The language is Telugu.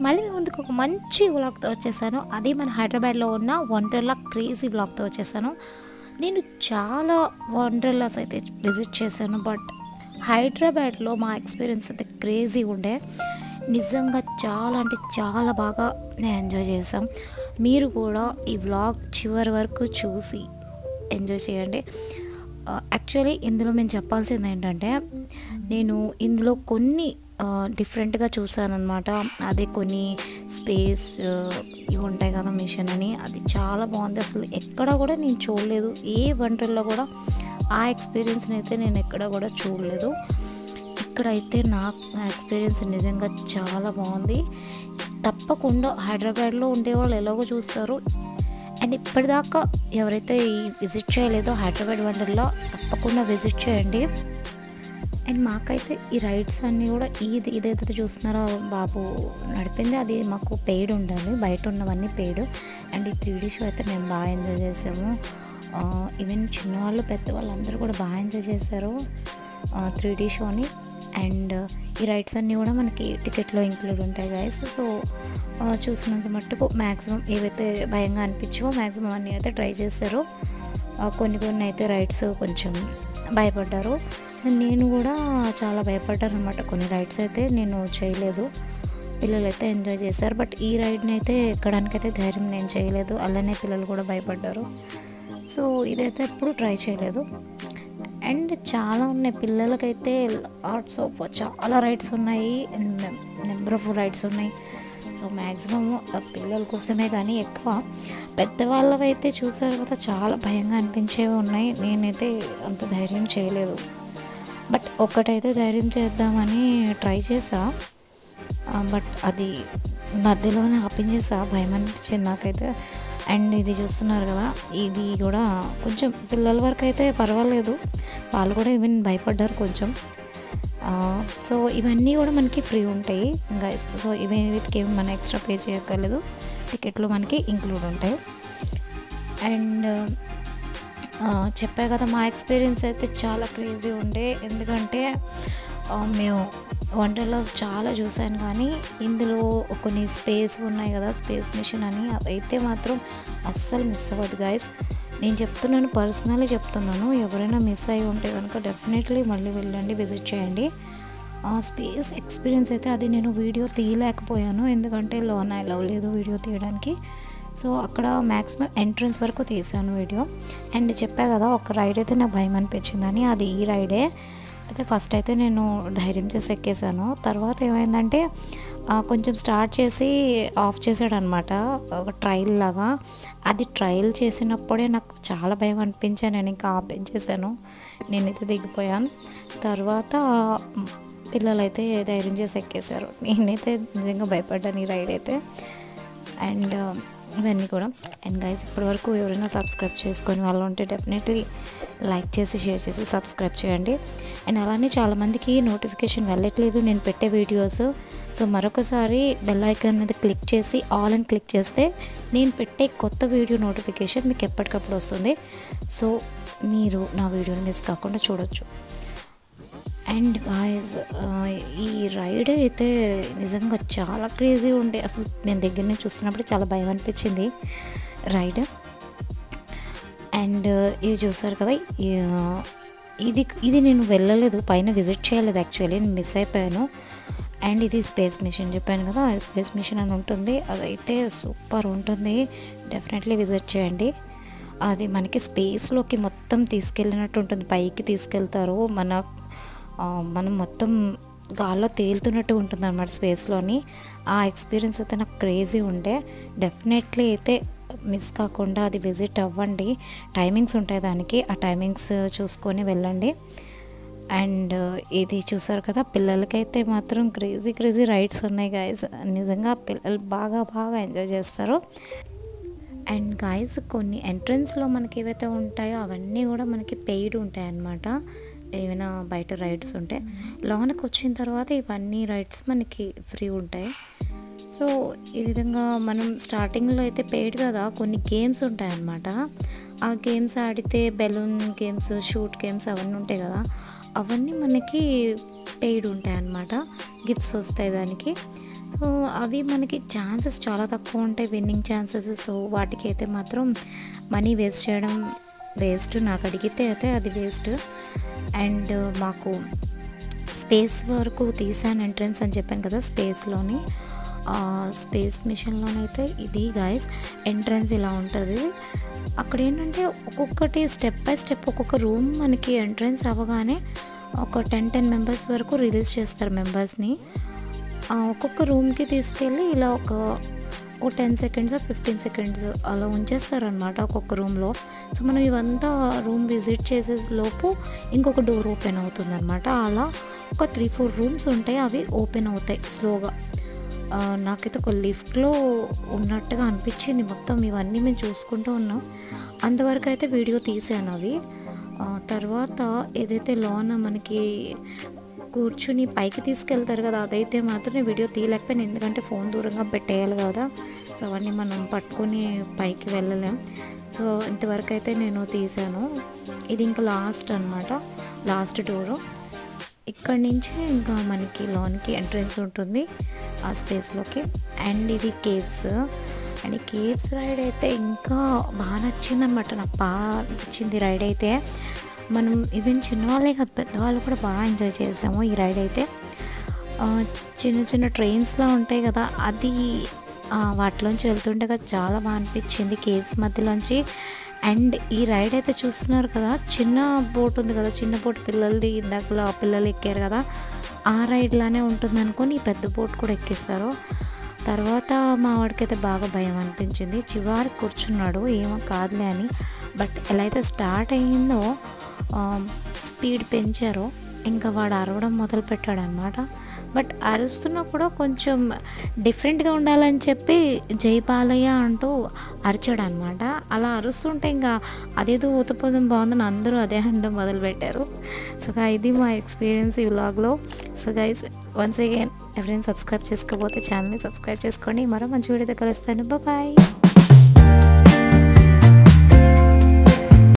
మళ్ళీ మీ ముందుకు ఒక మంచి వ్లాగ్తో వచ్చేసాను. అది మన హైదరాబాద్లో ఉన్న వండర్లా క్రేజీ వ్లాగ్తో వచ్చేసాను. నేను చాలా వండర్లాస్ అయితే విజిట్ చేశాను బట్ హైదరాబాద్లో మా ఎక్స్పీరియన్స్ అయితే క్రేజీ ఉండే. నిజంగా చాలా అంటే చాలా బాగా నేను ఎంజాయ్ చేసాం మీరు కూడా ఈ వ్లాగ్ చివరి వరకు చూసి ఎంజాయ్ చేయండి. యాక్చువల్లీ ఇందులో మేము చెప్పాల్సింది ఏంటంటే నేను ఇందులో కొన్ని డిఫరెంట్గా చూసానమాట అదే కొన్ని స్పేస్ ఇవి ఉంటాయి కదా మిషన్ అని. అది చాలా బాగుంది. అసలు ఎక్కడ కూడా నేను చూడలేదు. ఏ వంటల్లో కూడా ఆ ఎక్స్పీరియన్స్ని అయితే నేను ఎక్కడ కూడా చూడలేదు. ఇక్కడైతే నా ఎక్స్పీరియన్స్ నిజంగా చాలా బాగుంది. తప్పకుండా హైదరాబాద్లో ఉండేవాళ్ళు ఎలాగో చూస్తారు. అండ్ ఇప్పటిదాకా ఎవరైతే విజిట్ చేయలేదో హైదరాబాద్ వండర్లో తప్పకుండా విజిట్ చేయండి. అండ్ మాకైతే ఈ రైడ్స్ అన్నీ కూడా ఇది ఇదైతే చూస్తున్నారో బాబు నడిపింది అది మాకు పెయిడ్ ఉండాలి బయట ఉన్నవన్నీ పెయిడ్ అండ్ ఈ త్రీడీ షో అయితే మేము బాగా ఎంజాయ్ చేసాము. ఈవెన్ చిన్నవాళ్ళు పెద్దవాళ్ళు అందరూ కూడా బాగా ఎంజాయ్ చేశారు త్రీ డీ షోని అండ్ ఈ రైడ్స్ అన్నీ కూడా మనకి టికెట్లో ఇంక్లూడ్ ఉంటాయి గైస్ సో చూసినంత మట్టుకు మ్యాక్సిమం ఏవైతే భయంగా అనిపించో మ్యాక్సిమం అన్నీ అయితే ట్రై చేశారు. కొన్ని కొన్ని అయితే రైడ్స్ కొంచెం భయపడ్డారు. నేను కూడా చాలా భయపడ్డాను అనమాట కొన్ని రైడ్స్ అయితే నేను చేయలేదు. పిల్లలు అయితే ఎంజాయ్ చేశారు. బట్ ఈ రైడ్ని అయితే ఎక్కడానికైతే ధైర్యం నేను చేయలేదు. అలానే పిల్లలు కూడా భయపడ్డారు. సో ఇదైతే ఎప్పుడు ట్రై చేయలేదు. అండ్ చాలా ఉన్నాయి. పిల్లలకైతే లాట్స్ ఆఫ్ చాలా రైడ్స్ ఉన్నాయి. నెంబర్ ఆఫ్ రైడ్స్ ఉన్నాయి. సో మ్యాక్సిమమ్ పిల్లల కోసమే కానీ ఎక్కువ. పెద్దవాళ్ళవైతే చూసారు కదా చాలా భయంగా అనిపించేవి ఉన్నాయి. నేనైతే అంత ధైర్యం చేయలేదు. బట్ ఒక్కటైతే ధైర్యం చేద్దామని ట్రై చేసా. బట్ అది మధ్యలోనే ఆపించేసా భయం అనిపించింది నాకైతే. అండ్ ఇది చూస్తున్నారు కదా ఇది కూడా కొంచెం పిల్లల వరకు అయితే పర్వాలేదు. వాళ్ళు కూడా ఈవెన్ భయపడ్డారు కొంచెం. సో ఇవన్నీ కూడా మనకి ఫ్రీ ఉంటాయి ఇంకా సో ఇవి వీటికి ఏమి మనం ఎక్స్ట్రా పే చేయక్కర్లేదు. టికెట్లు మనకి ఇంక్లూడ్ ఉంటాయి. అండ్ చెప్పా కదా మా ఎక్స్పీరియన్స్ అయితే చాలా క్రేజీ ఉండే. ఎందుకంటే మేము వండర్లాస్ చాలా చూశాను కానీ ఇందులో కొన్ని స్పేస్ ఉన్నాయి కదా స్పేస్ మిషన్ అని. అయితే మాత్రం అస్సలు మిస్ అవ్వదు గాయస్. నేను చెప్తున్నాను పర్సనలీ చెప్తున్నాను ఎవరైనా మిస్ అయి ఉంటే కనుక డెఫినెట్లీ మళ్ళీ వెళ్ళండి విజిట్ చేయండి. ఆ స్పేస్ ఎక్స్పీరియన్స్ అయితే అది నేను వీడియో తీయలేకపోయాను ఎందుకంటే లోన్ ఐ లవ్ లేదు వీడియో తీయడానికి. సో అక్కడ మ్యాక్సిమం ఎంట్రన్స్ వరకు తీసాను వీడియో. అండ్ చెప్పా కదా ఒక రైడ్ అయితే నాకు భయం అనిపించిందని అది ఈ రైడే అయితే ఫస్ట్ అయితే నేను ధైర్యం చేసి ఎక్కేసాను తర్వాత ఏమైందంటే కొంచెం స్టార్ట్ చేసి ఆఫ్ చేసాడు అనమాట ఒక ట్రయల్ లాగా. అది ట్రయల్ చేసినప్పుడే నాకు చాలా భయం అనిపించాను నేను ఇంకా ఆపించేసాను నేనైతే దిగిపోయాను. తర్వాత పిల్లలైతే ధైర్యం చేసి ఎక్కేశారు. నేనైతే నిజంగా భయపడ్డాను ఈ రైడ్ అయితే. అండ్ ఇవన్నీ కూడా. అండ్ గైస్ ఇప్పటివరకు ఎవరైనా సబ్స్క్రైబ్ చేసుకొని వాళ్ళు ఉంటే డెఫినెట్లీ లైక్ చేసి షేర్ చేసి సబ్స్క్రైబ్ చేయండి. అండ్ అలానే చాలామందికి నోటిఫికేషన్ వెళ్ళట్లేదు. నేను పెట్టే వీడియోస్ సో మరొకసారి బెల్ ఐకాన్ మీద క్లిక్ చేసి ఆల్ అని క్లిక్ చేస్తే నేను పెట్టే కొత్త వీడియో నోటిఫికేషన్ మీకు ఎప్పటికప్పుడు వస్తుంది. సో మీరు నా వీడియోని మిస్ కాకుండా చూడొచ్చు. అండ్ గాయస్ uh, ఈ రైడ్ అయితే నిజంగా చాలా క్రేజీ ఉండే. అసలు నేను దగ్గర నుంచి చూస్తున్నప్పుడు చాలా భయం అనిపించింది రైడ్ అండ్ uh, ఇది చూసారు కదా uh, ఇది ఇది నేను వెళ్ళలేదు పైన విజిట్ చేయలేదు యాక్చువల్లీ నేను మిస్ అయిపోయాను. అండ్ ఇది స్పేస్ మిషన్ చెప్పాను కదా స్పేస్ మిషన్ అని ఉంటుంది. అదైతే సూపర్ ఉంటుంది. డెఫినెట్లీ విజిట్ చేయండి. అది మనకి స్పేస్లోకి మొత్తం తీసుకెళ్ళినట్టు ఉంటుంది. పైకి తీసుకెళ్తారు. మన మనం మొత్తం గాల్లో తేలుతున్నట్టు ఉంటుంది అనమాట స్పేస్లోని. ఆ ఎక్స్పీరియన్స్ అయితే నాకు క్రేజీ ఉండే. డెఫినెట్లీ అయితే మిస్ కాకుండా అది విజిట్ అవ్వండి. టైమింగ్స్ ఉంటాయి దానికి. ఆ టైమింగ్స్ చూసుకొని వెళ్ళండి. అండ్ ఇది చూసారు కదా పిల్లలకైతే మాత్రం క్రేజీ క్రేజీ రైడ్స్ ఉన్నాయి గాయస్ నిజంగా పిల్లలు బాగా బాగా ఎంజాయ్ చేస్తారు. అండ్ గాయస్ కొన్ని ఎంట్రన్స్లో మనకి ఏవైతే ఉంటాయో అవన్నీ కూడా మనకి పెయిడ్ ఉంటాయి అన్నమాట ఏమైనా బయట రైడ్స్ ఉంటే లోనకి వచ్చిన తర్వాత ఇవన్నీ రైడ్స్ మనకి ఫ్రీ ఉంటాయి. సో ఈ విధంగా మనం స్టార్టింగ్లో అయితే పెయిడ్ కదా కొన్ని గేమ్స్ ఉంటాయన్నమాట. ఆ గేమ్స్ ఆడితే బెలూన్ గేమ్స్ షూట్ గేమ్స్ అవన్నీ ఉంటాయి కదా అవన్నీ మనకి పెయిడ్ ఉంటాయి అన్నమాట గిఫ్ట్స్ వస్తాయి దానికి. సో అవి మనకి ఛాన్సెస్ చాలా తక్కువ ఉంటాయి విన్నింగ్ ఛాన్సెస్. సో వాటికి అయితే మాత్రం మనీ వేస్ట్ చేయడం వేస్ట్. నాకు అడిగితే అయితే అది వేస్ట్. అండ్ మాకు స్పేస్ వరకు తీసాను ఎంట్రన్స్ అని చెప్పాను కదా స్పేస్లోని. స్పేస్ మిషన్లోనైతే ఇది గాయస్ ఎంట్రన్స్ ఇలా ఉంటుంది. అక్కడ ఏంటంటే ఒక్కొక్కటి స్టెప్ బై స్టెప్ ఒక్కొక్క రూమ్ మనకి ఎంట్రన్స్ అవ్వగానే ఒక టెన్ టెన్ మెంబర్స్ వరకు రిలీజ్ చేస్తారు మెంబర్స్ని ఒక్కొక్క రూమ్కి తీసుకెళ్ళి ఇలా ఒక ఓ టెన్ సెకండ్స్ ఫిఫ్టీన్ సెకండ్స్ అలా ఉంచేస్తారనమాట ఒక్కొక్క రూమ్లో సో మనం ఇవంతా రూమ్ విజిట్ చేసే లోపు ఇంకొక డోర్ ఓపెన్ అవుతుంది అనమాట అలా ఒక త్రీ ఫోర్ రూమ్స్ ఉంటాయి అవి ఓపెన్ అవుతాయి స్లోగా నాకైతే ఒక లిఫ్ట్లో ఉన్నట్టుగా అనిపించింది మొత్తం. ఇవన్నీ మేము చూసుకుంటూ ఉన్నాం. అంతవరకు అయితే వీడియో తీసాను అవి. తర్వాత ఏదైతే లోన మనకి కూర్చుని పైకి తీసుకెళ్తారు కదా అదైతే మాత్రం నేను వీడియో తీయలేకపోయాను. ఎందుకంటే ఫోన్ దూరంగా పెట్టేయాలి కదా. సో అవన్నీ మనం పట్టుకొని పైకి వెళ్ళలేం. సో ఇంతవరకు అయితే నేను తీసాను ఇది ఇంకా లాస్ట్ అనమాట లాస్ట్ టూరు ఇక్కడ నుంచి ఇంకా మనకి లోన్కి ఎంట్రన్స్ ఉంటుంది ఆ స్పేస్లోకి. అండ్ ఇది కేవ్స్. అండ్ కేవ్స్ రైడ్ అయితే ఇంకా బాగా నచ్చింది అనమాట నాకు బాగా నచ్చింది రైడ్ అయితే. మనం ఈవెన్ చిన్నవాళ్ళే కాదు పెద్దవాళ్ళు కూడా బాగా ఎంజాయ్ చేసాము ఈ రైడ్ అయితే. చిన్న చిన్న ట్రైన్స్లో ఉంటాయి కదా అది వాటిలోంచి వెళ్తుంటే చాలా బాగా అనిపించింది కేవ్స్ మధ్యలోంచి. అండ్ ఈ రైడ్ అయితే చూస్తున్నారు కదా చిన్న బోట్ ఉంది కదా చిన్న బోట్ పిల్లలది ఇందాకలో పిల్లలు ఎక్కారు కదా ఆ రైడ్లానే ఉంటుంది అనుకొని ఈ పెద్ద బోట్ కూడా ఎక్కిస్తారు తర్వాత మా వాడికైతే బాగా భయం అనిపించింది. చివరికి కూర్చున్నాడు ఏమో కాదులే అని. బట్ ఎలా అయితే స్టార్ట్ అయ్యిందో స్పీడ్ పెంచారో ఇంకా వాడు అరవడం మొదలు పెట్టాడు అనమాట బట్ అరుస్తున్నా కూడా కొంచెం డిఫరెంట్గా ఉండాలని చెప్పి జైపాలయ్య అంటూ అరిచాడు అనమాట అలా అరుస్తుంటే ఇంకా అదేదో ఊతపోదం బాగుందని అందరూ అదే అనడం మొదలుపెట్టారు సో ఇది మా ఎక్స్పీరియన్స్ ఈ వ్లాగ్లో సో గైస్ వన్స్ అగైన్ ఎవరైనా సబ్స్క్రైబ్ చేసుకోకపోతే ఛానల్ని సబ్స్క్రైబ్ చేసుకోండి. మరో మంచి వీడియోతో కలుస్తాను. బాయ్